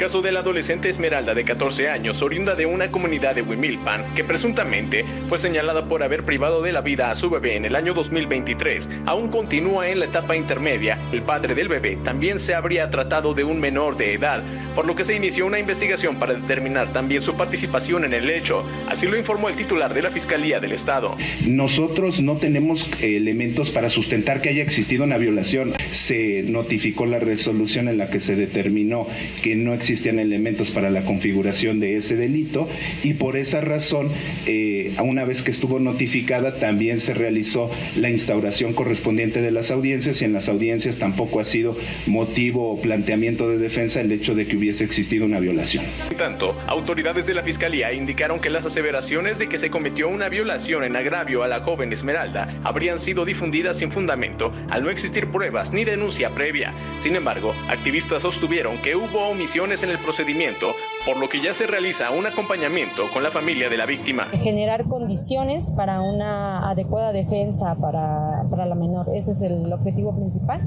caso de la adolescente Esmeralda de 14 años, oriunda de una comunidad de Huimilpan, que presuntamente fue señalada por haber privado de la vida a su bebé en el año 2023, aún continúa en la etapa intermedia. El padre del bebé también se habría tratado de un menor de edad, por lo que se inició una investigación para determinar también su participación en el hecho. Así lo informó el titular de la Fiscalía del Estado. Nosotros no tenemos elementos para sustentar que haya existido una violación. Se notificó la resolución en la que se determinó que no existían elementos para la configuración de ese delito y por esa razón, eh, una vez que estuvo notificada, también se realizó la instauración correspondiente de las audiencias y en las audiencias tampoco ha sido motivo o planteamiento de defensa el hecho de que hubiese existido una violación. En tanto, autoridades de la Fiscalía indicaron que las aseveraciones de que se cometió una violación en agravio a la joven Esmeralda habrían sido difundidas sin fundamento al no existir pruebas ni denuncia previa. Sin embargo, activistas sostuvieron que hubo omisiones en el procedimiento, por lo que ya se realiza un acompañamiento con la familia de la víctima. Generar condiciones para una adecuada defensa para, para la menor, ese es el objetivo principal,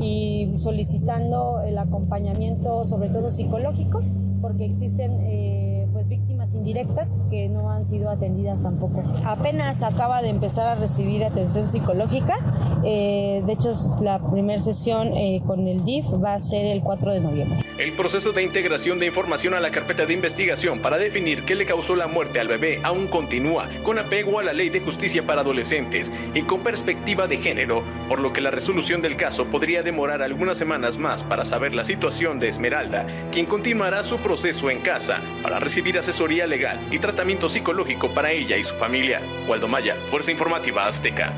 y solicitando el acompañamiento sobre todo psicológico, porque existen... Eh, pues víctimas indirectas que no han sido atendidas tampoco. Apenas acaba de empezar a recibir atención psicológica, eh, de hecho la primera sesión eh, con el DIF va a ser el 4 de noviembre. El proceso de integración de información a la carpeta de investigación para definir qué le causó la muerte al bebé aún continúa, con apego a la ley de justicia para adolescentes y con perspectiva de género, por lo que la resolución del caso podría demorar algunas semanas más para saber la situación de Esmeralda, quien continuará su proceso en casa para asesoría legal y tratamiento psicológico para ella y su familia. Waldo Maya, Fuerza Informativa Azteca.